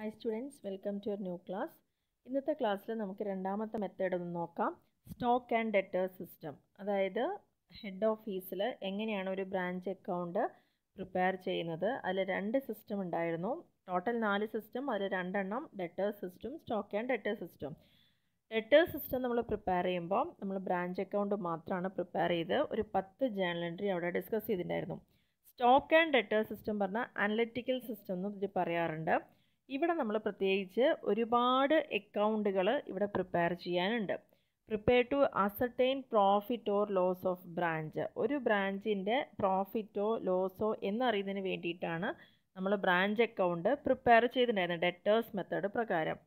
Hi students welcome to your new class ഇന്നത്തെ ക്ലാസ്സിൽ നമുക്ക് രണ്ടാമത്തെ മെത്തേഡ് ഒന്ന് നോക്കാം. സ്റ്റോക്ക് ആൻഡ് ഡെറ്റർ സിസ്റ്റം അതായത് ഹെഡ് ഓഫീസിൽ എങ്ങനെയാണ് ഒരു ബ്രാഞ്ച് അക്കൗണ്ട് പ്രിപ്പയർ ചെയ്യുന്നത്. അതിൽ രണ്ട് സിസ്റ്റം ഉണ്ടായിരുന്നു. ടോട്ടൽ നാല് സിസ്റ്റം അതിൽ രണ്ടെണ്ണം debtor system stock and debtor system debtor system നമ്മൾ പ്രിപ്പയർ ചെയ്യുമ്പോൾ നമ്മൾ ബ്രാഞ്ച് അക്കൗണ്ട് മാത്രമാണ് പ്രിപ്പയർ ചെയ്ത് ഒരു പത്ത് ജേണൽ എൻട്രി അവിടെ ഡിസ്കസ് ചെയ്തിട്ടുണ്ടായിരുന്നു സ്റ്റോക്ക് ആൻഡ് ഡെറ്റർ സിസ്റ്റം പറഞ്ഞാൽ അനലറ്റിക്കൽ സിസ്റ്റം എന്ന് പറയാറുണ്ട്. ഇവിടെ നമ്മൾ പ്രത്യേകിച്ച് ഒരുപാട് അക്കൗണ്ടുകൾ ഇവിടെ പ്രിപ്പയർ ചെയ്യാനുണ്ട്. Prepare to ascertain profit or loss of branch ഒരു ബ്രാഞ്ചിന്റെ പ്രോഫിറ്റോ ലോസോ എന്നറിയുന്നതിന് വേണ്ടിയിട്ടാണ് നമ്മൾ ബ്രാഞ്ച് അക്കൗണ്ട് പ്രിപ്പയർ ചെയ്തിട്ടുണ്ടായിരുന്നത് ഡെറ്റേഴ്സ് മെത്തേഡ് പ്രകാരം.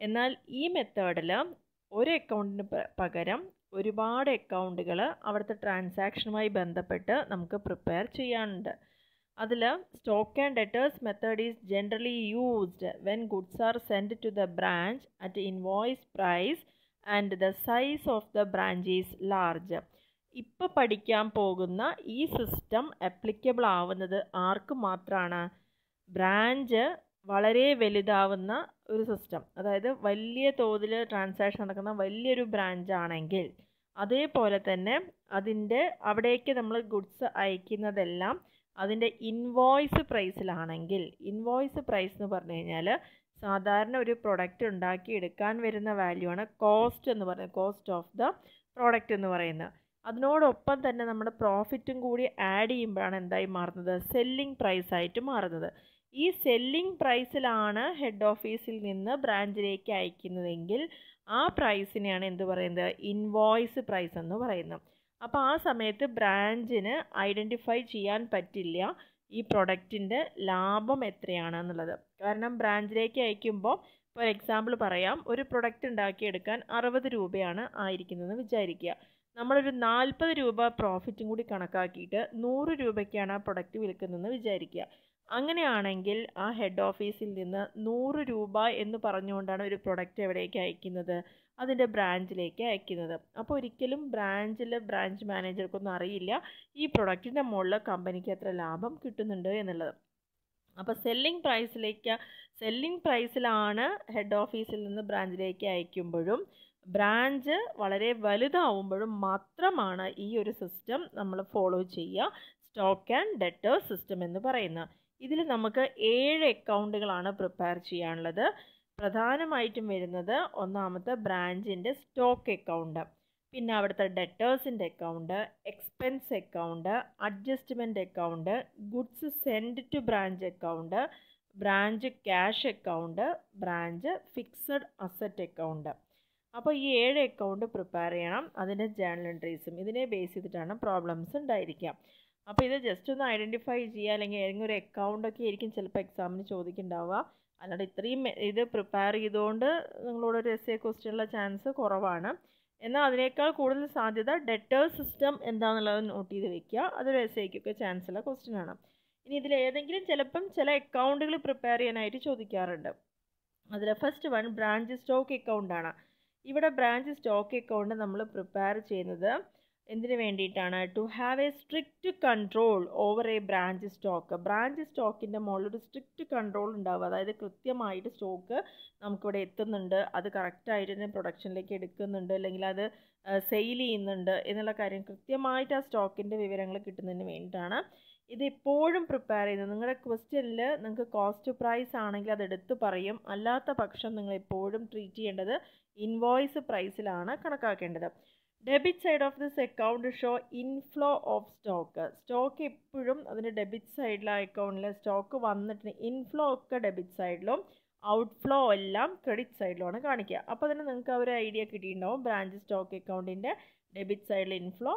എന്നാൽ ഈ മെത്തേഡിൽ ഒരു അക്കൗണ്ടിന് പകരം ഒരുപാട് അക്കൗണ്ടുകൾ അവിടുത്തെ ട്രാൻസാക്ഷനുമായി ബന്ധപ്പെട്ട് നമുക്ക് പ്രിപ്പയർ ചെയ്യാനുണ്ട്. അതിൽ stock and debtors method is generally used when goods are send to the branch at invoice price and the size of the branch is large ഇപ്പോൾ പഠിക്കാൻ പോകുന്ന ഈ സിസ്റ്റം അപ്ലിക്കബിൾ ആവുന്നത് ആർക്ക് മാത്രമാണ് ബ്രാഞ്ച് വളരെ വലുതാവുന്ന ഒരു സിസ്റ്റം അതായത് വലിയ തോതിൽ ട്രാൻസാക്ഷൻ നടക്കുന്ന വലിയൊരു ബ്രാഞ്ച് ആണെങ്കിൽ അതേപോലെ തന്നെ അതിന്റെ അവിടേക്ക് നമ്മൾ ഗുഡ്സ് അയക്കുന്നതെല്ലാം അതിന്റെ ഇൻവോയ്സ് പ്രൈസിലാണെങ്കിൽ ഇൻവോയ്സ് പ്രൈസ് എന്ന് പറഞ്ഞു കഴിഞ്ഞാൽ സാധാരണ ഒരു പ്രൊഡക്റ്റ് ഉണ്ടാക്കി എടുക്കാൻ വരുന്ന വാല്യൂ ആണ് കോസ്റ്റ് എന്ന് പറയുന്നത് കോസ്റ്റ് ഓഫ് ദ പ്രോഡക്റ്റ് എന്ന് പറയുന്നത്. അതിനോടൊപ്പം തന്നെ നമ്മുടെ പ്രോഫിറ്റും കൂടി ആഡ് ചെയ്യുമ്പോഴാണ് എന്തായി മാറുന്നത്? സെല്ലിംഗ് പ്രൈസ് ആയിട്ട് മാറുന്നത്. ഈ സെല്ലിംഗ് പ്രൈസിലാണ് ഹെഡ് ഓഫീസിൽ നിന്ന് ബ്രാഞ്ചിലേക്ക് അയക്കുന്നതെങ്കിൽ ആ പ്രൈസിനെയാണ് എന്ത് പറയുന്നത്? ഇൻവോയ്സ് പ്രൈസ് എന്ന് പറയുന്നത്. അപ്പോൾ ആ സമയത്ത് ബ്രാഞ്ചിന് ഐഡന്റിഫൈ ചെയ്യാൻ പറ്റില്ല ഈ പ്രൊഡക്റ്റിന്റെ ലാഭം എത്രയാണെന്നുള്ളത്. കാരണം ബ്രാഞ്ചിലേക്ക് അയക്കുമ്പോൾ ഫോർ എക്സാമ്പിൾ പറയാം ഒരു പ്രൊഡക്റ്റ് ഉണ്ടാക്കിയെടുക്കാൻ അറുപത് രൂപയാണ് ആയിരിക്കുന്നതെന്ന് വിചാരിക്കുക. നമ്മളൊരു നാൽപ്പത് രൂപ പ്രോഫിറ്റും കൂടി കണക്കാക്കിയിട്ട് നൂറ് രൂപയ്ക്കാണ് ആ പ്രൊഡക്റ്റ് വിൽക്കുന്നതെന്ന് വിചാരിക്കുക. അങ്ങനെയാണെങ്കിൽ ആ ഹെഡ് ഓഫീസിൽ നിന്ന് നൂറ് രൂപ എന്ന് പറഞ്ഞുകൊണ്ടാണ് ഒരു പ്രൊഡക്റ്റ് എവിടേക്ക് അയക്കുന്നത്? അതിന്റെ ബ്രാഞ്ചിലേക്ക് അയക്കുന്നത്. അപ്പോൾ ഒരിക്കലും ബ്രാഞ്ചിൽ ബ്രാഞ്ച് മാനേജർക്കൊന്നും അറിയില്ല ഈ പ്രൊഡക്റ്റിന്റെ മുകളിൽ കമ്പനിക്ക് എത്ര ലാഭം കിട്ടുന്നുണ്ട് എന്നുള്ളത്. അപ്പോൾ സെല്ലിംഗ് പ്രൈസിലേക്ക് സെല്ലിംഗ് പ്രൈസിലാണ് ഹെഡ് ഓഫീസിൽ നിന്ന് ബ്രാഞ്ചിലേക്ക് അയക്കുമ്പോഴും ബ്രാഞ്ച് വളരെ വലുതാവുമ്പോഴും മാത്രമാണ് ഈ ഒരു സിസ്റ്റം നമ്മൾ ഫോളോ ചെയ്യുക. സ്റ്റോക്ക് ആൻഡ് ഡെറ്റേഴ്സ് സിസ്റ്റം എന്ന് പറയുന്നത്. ഇതിൽ നമുക്ക് ഏഴ് അക്കൗണ്ടുകളാണ് പ്രിപ്പയർ ചെയ്യാനുള്ളത്. പ്രധാനമായിട്ടും വരുന്നത് ഒന്നാമത്തെ ബ്രാഞ്ചിന്റെ സ്റ്റോക്ക് അക്കൗണ്ട്. പിന്നെ അവിടുത്തെ ഡെറ്റേഴ്സിന്റെ account expense account adjustment account goods send to branch account branch cash account branch fixed asset account. അപ്പോൾ ഈ ഏഴ് അക്കൗണ്ട് പ്രിപ്പയർ ചെയ്യണം. അതിന്റെ ജേണൽ എൻട്രീസും ഇതിനെ ബേസ് ചെയ്തിട്ടാണ് പ്രോബ്ലംസ് ഉണ്ടായിരിക്കുക. അപ്പോൾ ഇത് ജസ്റ്റ് ഒന്ന് ഐഡന്റിഫൈ ചെയ്യുക അല്ലെങ്കിൽ ഏതെങ്കിലും ഒരു അക്കൗണ്ടൊക്കെ ആയിരിക്കും ചിലപ്പോൾ എക്സാമിന് ചോദിക്കുന്നുണ്ടാവുക. അല്ലാണ്ട് ഇത്രയും ഇത് പ്രിപ്പയർ ചെയ്തുകൊണ്ട് നിങ്ങളോട് ഒരു എസ് എ ക്വസ്റ്റ്യനുള്ള ചാൻസ് കുറവാണ്. എന്നാൽ അതിനേക്കാൾ കൂടുതൽ സാധ്യത ഡെറ്റേഴ്സ് സിസ്റ്റം എന്താണെന്നുള്ളത് നോട്ട് ചെയ്ത് വെക്കുക. അതൊരു എസ് എക്കൊക്കെ ചാൻസ് ഉള്ള ക്വസ്റ്റ്യൻ ആണ്. ഇനി ഇതിൽ ഏതെങ്കിലും ചിലപ്പം ചില അക്കൗണ്ടുകൾ പ്രിപ്പയർ ചെയ്യാനായിട്ട് ചോദിക്കാറുണ്ട്. അതിൽ ഫസ്റ്റ് വൺ ബ്രാഞ്ച് സ്റ്റോക്ക് അക്കൗണ്ടാണ് ഇവിടെ ബ്രാഞ്ച് സ്റ്റോക്ക് അക്കൗണ്ട് നമ്മൾ പ്രിപ്പയർ ചെയ്യുന്നത് എന്തിനു വേണ്ടിയിട്ടാണ്? To have a strict control over a branch stock branch സ്റ്റോക്കിന്റെ ഒരു സ്ട്രിക്റ്റ് കൺട്രോൾ ഉണ്ടാവുക. അതായത് കൃത്യമായിട്ട് സ്റ്റോക്ക് നമുക്കിവിടെ എത്തുന്നുണ്ട്. അത് കറക്റ്റായിട്ട് തന്നെ പ്രൊഡക്ഷനിലേക്ക് എടുക്കുന്നുണ്ട്. അല്ലെങ്കിൽ അത് സെയിൽ ചെയ്യുന്നുണ്ട് എന്നുള്ള കാര്യം കൃത്യമായിട്ട് ആ സ്റ്റോക്കിന്റെ വിവരങ്ങൾ കിട്ടുന്നതിന് വേണ്ടിയിട്ടാണ്. ഇത് എപ്പോഴും പ്രിപ്പയർ ചെയ്യുന്നത്. നിങ്ങളുടെ ക്വസ്റ്റ്യനിൽ നിങ്ങൾക്ക് കോസ്റ്റ് പ്രൈസ് ആണെങ്കിൽ അത് എടുത്ത് പറയും. അല്ലാത്ത പക്ഷം നിങ്ങൾ എപ്പോഴും ട്രീറ്റ് ചെയ്യേണ്ടത് ഇൻവോയ്സ് പ്രൈസിലാണ് കണക്കാക്കേണ്ടത്. Debit side of this account show inflow of stock stock എപ്പോഴും അതിന്റെ ഡെബിറ്റ് സൈഡിലെ അക്കൗണ്ടിലെ സ്റ്റോക്ക് വന്നിട്ട് ഇൻഫ്ലോ ഒക്കെ ഡെബിറ്റ് സൈഡിലും ഔട്ട്ഫ്ലോ എല്ലാം ക്രെഡിറ്റ് സൈഡിലുമാണ് കാണിക്കുക. അപ്പോൾ തന്നെ നിങ്ങൾക്ക് ഒരു ഐഡിയ കിട്ടിയിട്ടുണ്ടാവും. ബ്രാഞ്ച് സ്റ്റോക്ക് അക്കൗണ്ടിന്റെ ഡെബിറ്റ് സൈഡിൽ ഇൻഫ്ലോ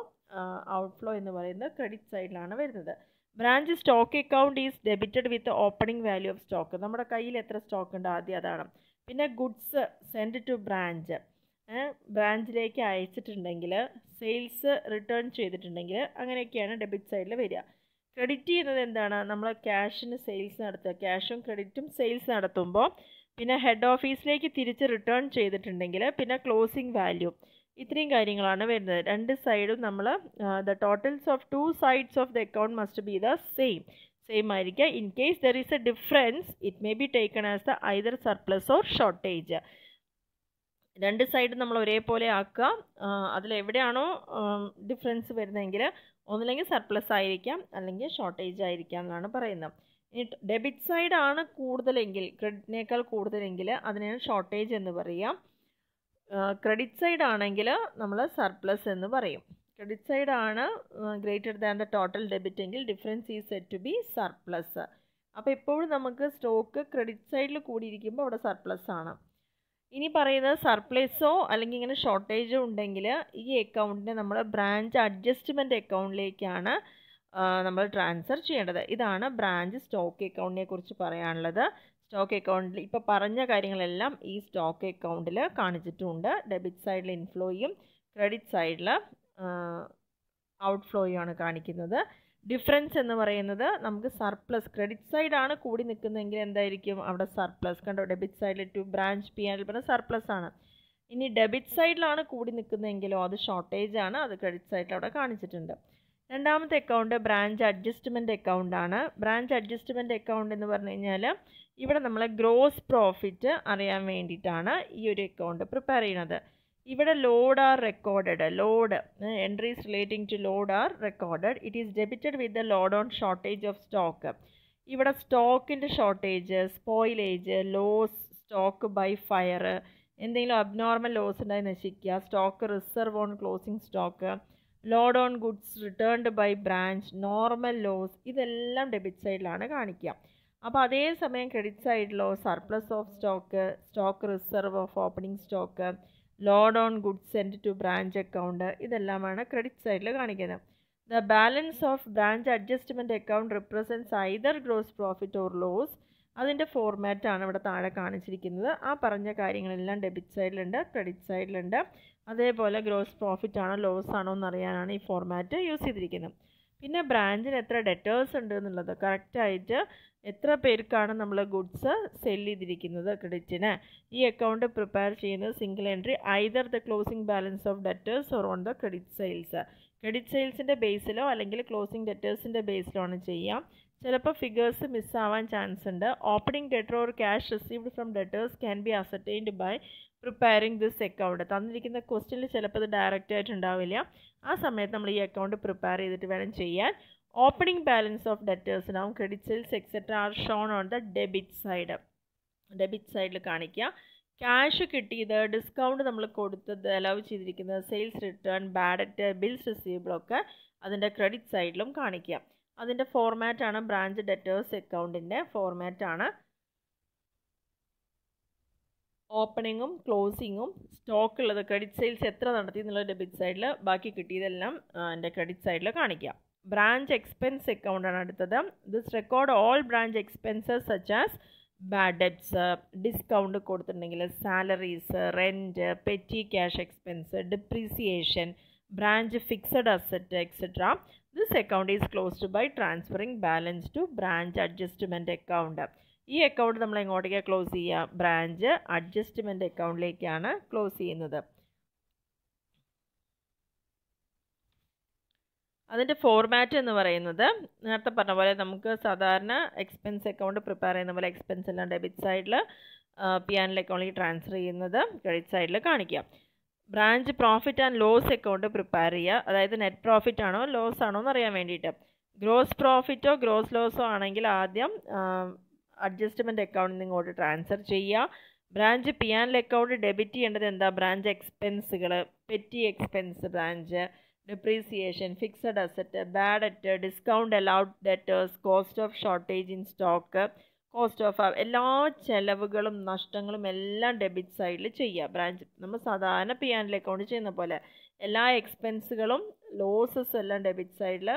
ഔട്ട്ഫ്ലോ എന്ന് പറയുന്നത് ക്രെഡിറ്റ് സൈഡിലാണ് വരുന്നത്. Branch stock account is debited with opening value of stock നമ്മുടെ കയ്യിൽ എത്ര സ്റ്റോക്ക് ഉണ്ട്? ആദ്യം അതാണ്. പിന്നെ ഗുഡ്സ് സെൻഡ് ടു ബ്രാഞ്ച് ബ്രാഞ്ചിലേക്ക് അയച്ചിട്ടുണ്ടെങ്കിൽ സെയിൽസ് റിട്ടേൺ ചെയ്തിട്ടുണ്ടെങ്കിൽ അങ്ങനെയൊക്കെയാണ് ഡെബിറ്റ് സൈഡിൽ വരിക. ക്രെഡിറ്റ് ചെയ്യുന്നത് എന്താണ്? നമ്മൾ ക്യാഷിന് സെയിൽസ് നടത്തുക. ക്യാഷും ക്രെഡിറ്റും സെയിൽസ് നടത്തുമ്പോൾ പിന്നെ ഹെഡ് ഓഫീസിലേക്ക് തിരിച്ച് റിട്ടേൺ ചെയ്തിട്ടുണ്ടെങ്കിൽ പിന്നെ ക്ലോസിംഗ് വാല്യൂ ഇത്രയും കാര്യങ്ങളാണ് വരുന്നത്. രണ്ട് സൈഡും നമ്മൾ the totals of two sides of the account must be the same same ആയിരിക്കുക. In case there is a difference it may be taken as the either surplus or shortage രണ്ട് സൈഡും നമ്മൾ ഒരേപോലെ ആക്കുക. അതിലെവിടെയാണോ ഡിഫറൻസ് വരുന്നതെങ്കിൽ ഒന്നില്ലെങ്കിൽ സർപ്ലസ് ആയിരിക്കാം അല്ലെങ്കിൽ ഷോർട്ടേജ് ആയിരിക്കാം എന്നാണ് പറയുന്നത്. ഇനി ഡെബിറ്റ് സൈഡാണ് കൂടുതലെങ്കിൽ ക്രെഡിറ്റിനേക്കാൾ കൂടുതലെങ്കിൽ അതിനാണ് ഷോർട്ടേജ് എന്ന് പറയാം ക്രെഡിറ്റ് സൈഡ് ആണെങ്കിൽ നമ്മൾ സർപ്ലസ് എന്ന് പറയും. ക്രെഡിറ്റ് സൈഡ് ആണ് greater than the total debit എങ്കിൽ difference is set to be surplus അപ്പോൾ എപ്പോഴും നമുക്ക് സ്റ്റോക്ക് ക്രെഡിറ്റ് സൈഡിൽ കൂടിയിരിക്കുമ്പോൾ അവിടെ സർപ്ലസ് ആണ്. ഇനി പറയുന്നത് സർപ്ലസോ അല്ലെങ്കിൽ ഇങ്ങനെ ഷോർട്ടേജോ ഉണ്ടെങ്കിൽ ഈ അക്കൗണ്ടിനെ നമ്മൾ ബ്രാഞ്ച് അഡ്ജസ്റ്റ്മെന്റ് അക്കൗണ്ടിലേക്കാണ് നമ്മൾ ട്രാൻസ്ഫർ ചെയ്യേണ്ടത്. ഇതാണ് ബ്രാഞ്ച് സ്റ്റോക്ക് അക്കൗണ്ടിനെ കുറിച്ച് പറയാനുള്ളത്. സ്റ്റോക്ക് അക്കൗണ്ടിൽ ഇപ്പോൾ പറഞ്ഞ കാര്യങ്ങളെല്ലാം ഈ സ്റ്റോക്ക് അക്കൗണ്ടിൽ കാണിച്ചിട്ടുണ്ട്. ഡെബിറ്റ് സൈഡിൽ ഇൻഫ്ലോയും ക്രെഡിറ്റ് സൈഡിൽ ഔട്ട്ഫ്ലോയും ആണ് കാണിക്കുന്നത്. ഡിഫറൻസ് എന്ന് പറയുന്നത് നമുക്ക് സർപ്ലസ് ക്രെഡിറ്റ് സൈഡാണ് കൂടി നിൽക്കുന്നതെങ്കിൽ എന്തായിരിക്കും? അവിടെ സർപ്ലസ് കണ്ടോ? ഡെബിറ്റ് സൈഡിൽ ടു ബ്രാഞ്ച് പി ആൻഡിൽ പറഞ്ഞാൽ സർപ്ലസ് ആണ്. ഇനി ഡെബിറ്റ് സൈഡിലാണ് കൂടി നിൽക്കുന്നതെങ്കിലോ അത് ഷോർട്ടേജ് ആണ് അത് ക്രെഡിറ്റ് സൈഡിൽ അവിടെ കാണിച്ചിട്ടുണ്ട്. രണ്ടാമത്തെ അക്കൗണ്ട് ബ്രാഞ്ച് അഡ്ജസ്റ്റ്മെന്റ് അക്കൗണ്ട് ആണ്. ബ്രാഞ്ച് അഡ്ജസ്റ്റ്മെന്റ് അക്കൗണ്ട് എന്ന് പറഞ്ഞു കഴിഞ്ഞാൽ ഇവിടെ നമ്മൾ ഗ്രോസ് പ്രോഫിറ്റ് അറിയാൻ വേണ്ടിയിട്ടാണ് ഈ ഒരു അക്കൗണ്ട് പ്രിപ്പയർ ചെയ്യുന്നത്. ഇവിടെ load are recorded load entries relating to load are recorded it is debited with the load on shortage of stock ഇവിടെ സ്റ്റോക്കിന്റെ shortage spoilage loss stock by fire എന്തെങ്കിലും അബ്നോർമൽ ലോസ് ഉണ്ടായി നശിക്കുക. Stock reserve on closing stock load on goods returned by branch normal loss ഇതെല്ലാം debit സൈഡിലാണ് കാണിക്കുക. അപ്പോൾ അതേസമയം credit സൈഡിലോ surplus of stock stock reserve of opening stock load on goods send to branch account ഇതെല്ലാമാണ് credit സൈഡിൽ കാണിക്കുന്നത്. The balance of branch adjustment account represents either gross profit or loss അതിന്റെ ഫോർമാറ്റാണ് ഇവിടെ താഴെ കാണിച്ചിരിക്കുന്നത്. ആ പറഞ്ഞ കാര്യങ്ങളെല്ലാം ഡെബിറ്റ് സൈഡിലുണ്ട് ക്രെഡിറ്റ് സൈഡിലുണ്ട് അതേപോലെ ഗ്രോസ് പ്രോഫിറ്റ് ആണോ ലോസ് ആണോ എന്നറിയാനാണ് ഈ ഫോർമാറ്റ് യൂസ് ചെയ്തിരിക്കുന്നത്. പിന്നെ ബ്രാഞ്ചിന് എത്ര ഡെറ്റേഴ്സ് ഉണ്ട് എന്നുള്ളത് കറക്റ്റായിട്ട് എത്ര പേർക്കാണ് നമ്മൾ ഗുഡ്സ് സെൽ ചെയ്തിരിക്കുന്നത് ക്രെഡിറ്റിന്? ഈ അക്കൗണ്ട് പ്രിപ്പയർ ചെയ്യുന്നത് single entry either the closing balance of debtors or on the credit sales credit സെയിൽസിന്റെ ബേസിലോ അല്ലെങ്കിൽ ക്ലോസിംഗ് ഡെറ്റേഴ്സിന്റെ ബേസിലോ ആണ് ചെയ്യാം ചിലപ്പോൾ ഫിഗേഴ്സ് മിസ്സാവാൻ ചാൻസ് ഉണ്ട്. Opening debtor or cash received from debtors can be ascertained by preparing this account തന്നിരിക്കുന്ന ക്വസ്റ്റ്യനിൽ ചിലപ്പോൾ ഇത് ഡയറക്റ്റ് ആയിട്ട് ഉണ്ടാവില്ല. ആ സമയത്ത് നമ്മൾ ഈ അക്കൗണ്ട് പ്രിപ്പയർ ചെയ്തിട്ട് വേണം ചെയ്യാൻ. Opening balance of ഡെറ്റേഴ്സിനാവും credit sales etcetera are shown on the debit side debit സൈഡിൽ കാണിക്കുക. ക്യാഷ് കിട്ടിയത് ഡിസ്കൗണ്ട് നമ്മൾ കൊടുത്തത് അലവ് ചെയ്തിരിക്കുന്നത് sales return bad debt bills റിസീവബിളൊക്കെ അതിന്റെ ക്രെഡിറ്റ് സൈഡിലും കാണിക്കുക. അതിന്റെ ഫോർമാറ്റാണ് ബ്രാഞ്ച് ഡെറ്റേഴ്സ് അക്കൗണ്ടിന്റെ ഫോർമാറ്റാണ് ഓപ്പണിങ്ങും ക്ലോസിങ്ങും സ്റ്റോക്ക് ഉള്ളത് ക്രെഡിറ്റ് സെയിൽസ് എത്ര നടത്തി എന്നുള്ളത് ഡെബിറ്റ് സൈഡിൽ ബാക്കി കിട്ടിയതെല്ലാം എന്റെ ക്രെഡിറ്റ് സൈഡിൽ കാണിക്കാം. ബ്രാഞ്ച് എക്സ്പെൻസ് അക്കൗണ്ടാണ് അടുത്തത്. This record all branch expenses such as bad debts discount കൊടുത്തിട്ടുണ്ടെങ്കിൽ salaries rent petty cash expense depreciation branch fixed asset etcetera this account is closed by transferring balance to branch adjustment account ഈ account നമ്മൾ എങ്ങോട്ടേക്കാണ് close ചെയ്യുക. Branch അഡ്ജസ്റ്റ്മെന്റ് അക്കൗണ്ടിലേക്കാണ് close ചെയ്യുന്നത്. അതിന്റെ format എന്ന് പറയുന്നത് നേരത്തെ പറഞ്ഞ പോലെ നമുക്ക് സാധാരണ എക്സ്പെൻസ് അക്കൗണ്ട് പ്രിപ്പയർ ചെയ്യുന്ന പോലെ എക്സ്പെൻസ് എല്ലാം ഡെബിറ്റ് സൈഡിൽ പി ആൻഡ് അക്കൗണ്ടിലേക്ക് ട്രാൻസ്ഫർ ചെയ്യുന്നത് ക്രെഡിറ്റ് സൈഡിൽ കാണിക്കുക branch profit and loss account prepare ചെയ്യുക. അതായത് നെറ്റ് പ്രോഫിറ്റ് ആണോ ലോസ് ആണോ എന്ന് അറിയാൻ വേണ്ടിയിട്ട്. ഗ്രോസ് പ്രോഫിറ്റോ ഗ്രോസ് ലോസോ ആണെങ്കിൽ ആദ്യം അഡ്ജസ്റ്റ്മെന്റ് അക്കൗണ്ടിൽ നിന്ന് ഇങ്ങോട്ട് ട്രാൻസ്ഫർ ചെയ്യുക. Branch P and account debit ചെയ്യേണ്ടത് എന്താ? Branch എക്സ്പെൻസുകൾ petty expense branch depreciation fixed asset bad debt discount allowed debtors cost of shortage in stock cost of എല്ലാ ചെലവുകളും നഷ്ടങ്ങളും എല്ലാം ഡെബിറ്റ് സൈഡിൽ ചെയ്യുക. ബ്രാഞ്ച് നമ്മൾ സാധാരണ പി അക്കൗണ്ട് ചെയ്യുന്ന പോലെ എല്ലാ എക്സ്പെൻസുകളും ലോസസ് എല്ലാം ഡെബിറ്റ് സൈഡിൽ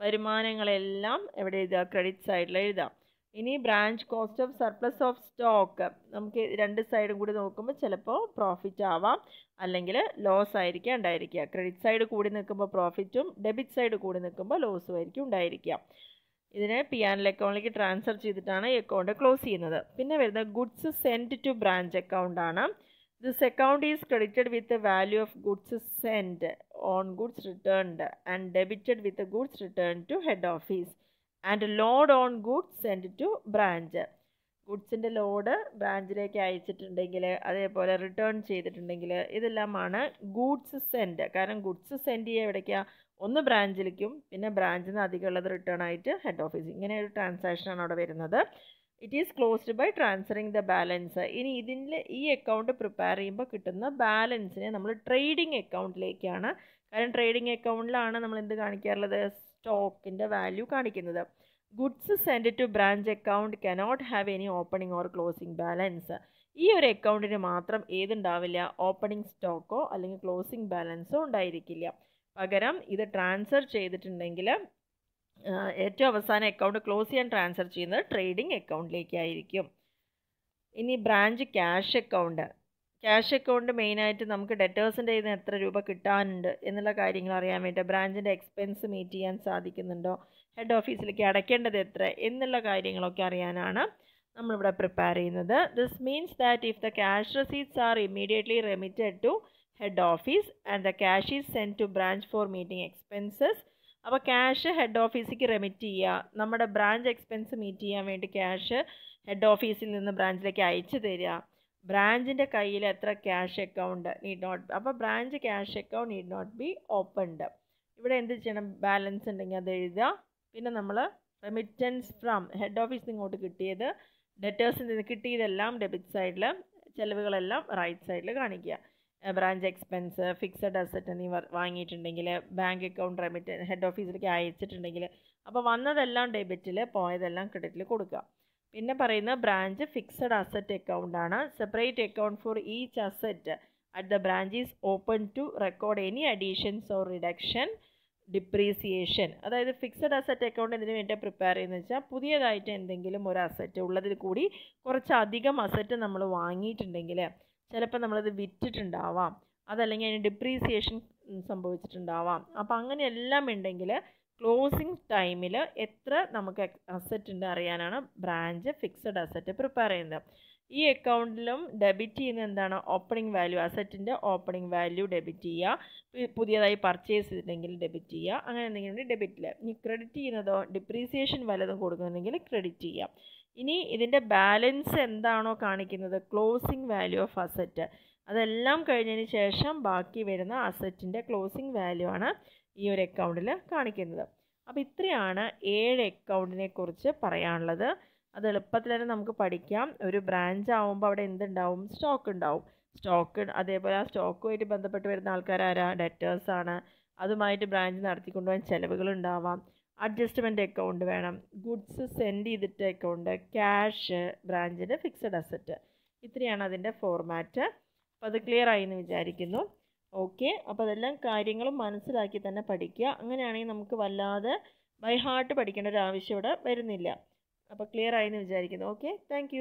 വരുമാനങ്ങളെല്ലാം എവിടെ എഴുതുക? ക്രെഡിറ്റ് സൈഡിൽ എഴുതാം ഇനി branch cost of surplus of stock നമുക്ക് രണ്ട് സൈഡും കൂടി നോക്കുമ്പോൾ ചിലപ്പോൾ പ്രോഫിറ്റ് ആവാം. അല്ലെങ്കിൽ ലോസ് ആയിരിക്കാം ഉണ്ടായിരിക്കുക ക്രെഡിറ്റ് സൈഡ് കൂടി നിൽക്കുമ്പോൾ പ്രോഫിറ്റും ഡെബിറ്റ് സൈഡ് കൂടി നിൽക്കുമ്പോൾ ലോസും ആയിരിക്കും ഉണ്ടായിരിക്കുക ഇതിനെ പി ആൻഡ് അക്കൗണ്ടിലേക്ക് ട്രാൻസ്ഫർ ചെയ്തിട്ടാണ് ഈ അക്കൗണ്ട് ക്ലോസ് ചെയ്യുന്നത്. പിന്നെ വരുന്നത് goods send to branch account ആണ്. This account is credited with value of goods send on goods returned and debited with goods return to head office and load on goods send to branch ഗുഡ്സിന്റെ load ബ്രാഞ്ചിലേക്ക് അയച്ചിട്ടുണ്ടെങ്കിൽ അതേപോലെ return ചെയ്തിട്ടുണ്ടെങ്കിൽ ഇതെല്ലാമാണ് goods send കാരണം goods send ചെയ്യുക എവിടേക്കാണ് ഒന്ന് ബ്രാഞ്ചിലേക്കും പിന്നെ ബ്രാഞ്ചിൽ നിന്ന് അധികമുള്ളത് റിട്ടേൺ ആയിട്ട് ഹെഡ് ഓഫീസ് ഇങ്ങനെ ഒരു ട്രാൻസാക്ഷനാണ് അവിടെ വരുന്നത്. It is closed by transferring the balance ഇനി ഇതിൽ ഈ അക്കൗണ്ട് പ്രിപ്പയർ ചെയ്യുമ്പോൾ കിട്ടുന്ന ബാലൻസിനെ നമ്മൾ ട്രേഡിംഗ് അക്കൗണ്ടിലേക്കാണ് കാരണം ട്രേഡിംഗ് അക്കൗണ്ടിലാണ് നമ്മൾ എന്ത് കാണിക്കാറുള്ളത്? സ്റ്റോക്കിന്റെ വാല്യൂ കാണിക്കുന്നത്. Goods send to branch account cannot have any opening or closing balance. ഈ ഒരു അക്കൗണ്ടിന് മാത്രം ഏതുണ്ടാവില്ല? ഓപ്പണിംഗ് സ്റ്റോക്കോ അല്ലെങ്കിൽ ക്ലോസിംഗ് ബാലൻസോ ഉണ്ടായിരിക്കില്ല. പകരം ഇത് ട്രാൻസ്ഫർ ചെയ്തിട്ടുണ്ടെങ്കിൽ ഏറ്റവും അവസാന അക്കൗണ്ട് ക്ലോസ് ചെയ്യാൻ ട്രാൻസ്ഫർ ചെയ്യുന്നത് ട്രേഡിംഗ് അക്കൗണ്ടിലേക്കായിരിക്കും. ഇനി branch cash account. Cash account മെയിനായിട്ട് നമുക്ക് ഡെറ്റേഴ്സിന്റെ നിന്ന് എത്ര രൂപ കിട്ടാനുണ്ട് എന്നുള്ള കാര്യങ്ങൾ അറിയാൻ വേണ്ടി ബ്രാഞ്ചിന്റെ എക്സ്പെൻസ് മീറ്റ് ചെയ്യാൻ സാധിക്കുന്നുണ്ടോ? ഹെഡ് ഓഫീസിലേക്ക് അടയ്ക്കേണ്ടത് എത്ര? എന്നുള്ള കാര്യങ്ങളൊക്കെ അറിയാനാണ് നമ്മളിവിടെ പ്രിപ്പയർ ചെയ്യുന്നത്. This means that if the cash receipts are immediately remitted to head office and the cash is send to branch for meeting expenses അപ്പോൾ ക്യാഷ് ഹെഡ് ഓഫീസിലേക്ക് റെമിറ്റ് ചെയ്യുക. നമ്മുടെ ബ്രാഞ്ച് എക്സ്പെൻസ് മീറ്റ് ചെയ്യാൻ വേണ്ടി ക്യാഷ് ഹെഡ് ഓഫീസിൽ നിന്ന് ബ്രാഞ്ചിലേക്ക് അയച്ചു തരിക. ബ്രാഞ്ചിന്റെ കയ്യിൽ എത്ര ക്യാഷ് അക്കൗണ്ട് നീഡ് നോട്ട് അപ്പോൾ branch cash account need not be opened ഇവിടെ എന്ത് ചെയ്യണം? ബാലൻസ് ഉണ്ടെങ്കിൽ അത് എഴുതുക. പിന്നെ നമ്മൾ റെമിറ്റൻസ് ഫ്രം ഹെഡ് ഓഫീസ് ഇങ്ങോട്ട് കിട്ടിയത് ഡെറ്റേഴ്സിൽ നിന്ന് കിട്ടിയതെല്ലാം ഡെബിറ്റ് സൈഡിൽ ചിലവുകളെല്ലാം റൈറ്റ് സൈഡിൽ കാണിക്കുക. ബ്രാഞ്ച് എക്സ്പെൻസ് ഫിക്സഡ് അസറ്റ് എന്നിവ വാങ്ങിയിട്ടുണ്ടെങ്കിൽ ബാങ്ക് അക്കൗണ്ട് റെമിറ്റ് ഹെഡ് ഓഫീസിലേക്ക് അയച്ചിട്ടുണ്ടെങ്കിൽ അപ്പോൾ വന്നതെല്ലാം ഡെബിറ്റിൽ പോയതെല്ലാം ക്രെഡിറ്റിൽ കൊടുക്കുക. പിന്നെ പറയുന്ന ബ്രാഞ്ച് ഫിക്സഡ് അസറ്റ് അക്കൗണ്ട് ആണ്. Separate account for each asset at the branch is open to record any additions or reduction depreciation അതായത് ഫിക്സഡ് അസറ്റ് അക്കൗണ്ട് എന്തിനു വേണ്ടി പ്രിപ്പയർ ചെയ്യുന്നത് വെച്ചാൽ പുതിയതായിട്ട് എന്തെങ്കിലും ഒരു അസറ്റ് ഉള്ളതിൽ കൂടി കുറച്ചധികം അസറ്റ് നമ്മൾ വാങ്ങിയിട്ടുണ്ടെങ്കിൽ ചിലപ്പോൾ നമ്മളത് വിറ്റിട്ടുണ്ടാവാം. അതല്ലെങ്കിൽ അതിന് ഡിപ്രീസിയേഷൻ സംഭവിച്ചിട്ടുണ്ടാവാം. അപ്പോൾ അങ്ങനെയെല്ലാം ഉണ്ടെങ്കിൽ ക്ലോസിംഗ് ടൈമിൽ എത്ര നമുക്ക് അസറ്റ് ഉണ്ട് അറിയാനാണ് ബ്രാഞ്ച് ഫിക്സഡ് അസറ്റ് പ്രിപ്പയർ ചെയ്യുന്നത്. ഈ അക്കൗണ്ടിലും ഡെബിറ്റ് ചെയ്യുന്ന എന്താണ്? ഓപ്പണിംഗ് വാല്യൂ അസറ്റിന്റെ ഓപ്പണിംഗ് വാല്യൂ ഡെബിറ്റ് ചെയ്യുക. പുതിയതായി പർച്ചേസ് ചെയ്തിട്ടുണ്ടെങ്കിൽ ഡെബിറ്റ് ചെയ്യുക. അങ്ങനെ എന്തെങ്കിലും ഡെബിറ്റിൽ ഇനി ക്രെഡിറ്റ് ചെയ്യുന്നതോ ഡിപ്രീസിയേഷൻ വല്ലതും കൊടുക്കുന്നുണ്ടെങ്കിൽ ക്രെഡിറ്റ് ചെയ്യാം ഇനി ഇതിന്റെ ബാലൻസ് എന്താണോ കാണിക്കുന്നത്? ക്ലോസിംഗ് വാല്യൂ ഓഫ് അസറ്റ് അതെല്ലാം കഴിഞ്ഞതിന് ശേഷം ബാക്കി വരുന്ന അസറ്റിന്റെ ക്ലോസിംഗ് വാല്യൂ ആണ്. ഈ ഒരു അക്കൗണ്ടിൽ കാണിക്കുന്നത്. അപ്പോൾ ഇത്രയാണ് ഏഴ് അക്കൗണ്ടിനെ കുറിച്ച് പറയാനുള്ളത്. അത് എളുപ്പത്തിൽ തന്നെ നമുക്ക് പഠിക്കാം. ഒരു ബ്രാഞ്ച് ആവുമ്പോൾ അവിടെ എന്തുണ്ടാവും? സ്റ്റോക്ക് ഉണ്ടാവും. സ്റ്റോക്ക് അതേപോലെ ആ സ്റ്റോക്കുമായിട്ട് ബന്ധപ്പെട്ട് വരുന്ന ആൾക്കാരാരാ ആണ്. അതുമായിട്ട് ബ്രാഞ്ച് നടത്തിക്കൊണ്ടുപോകാൻ ചിലവുകൾ ഉണ്ടാവാം. അഡ്ജസ്റ്റ്മെന്റ് അക്കൗണ്ട് വേണം. ഗുഡ്സ് സെൻഡ് ചെയ്തിട്ട് അക്കൗണ്ട് ക്യാഷ് ബ്രാഞ്ചിന്റെ ഫിക്സഡ് അസറ്റ് ഇത്രയാണ് അതിന്റെ ഫോർമാറ്റ് അപ്പോൾ അത് ക്ലിയർ ആയി എന്ന് വിചാരിക്കുന്നു. ഓക്കെ അപ്പോൾ അതെല്ലാം കാര്യങ്ങളും മനസ്സിലാക്കി തന്നെ പഠിക്കുക. അങ്ങനെയാണെങ്കിൽ നമുക്ക് വല്ലാതെ ബൈ ഹാർട്ട് പഠിക്കേണ്ട ഒരു ആവശ്യം ഇവിടെ വരുന്നില്ല. അപ്പോൾ ക്ലിയർ ആയി എന്ന് വിചാരിക്കുന്നു. Okay thank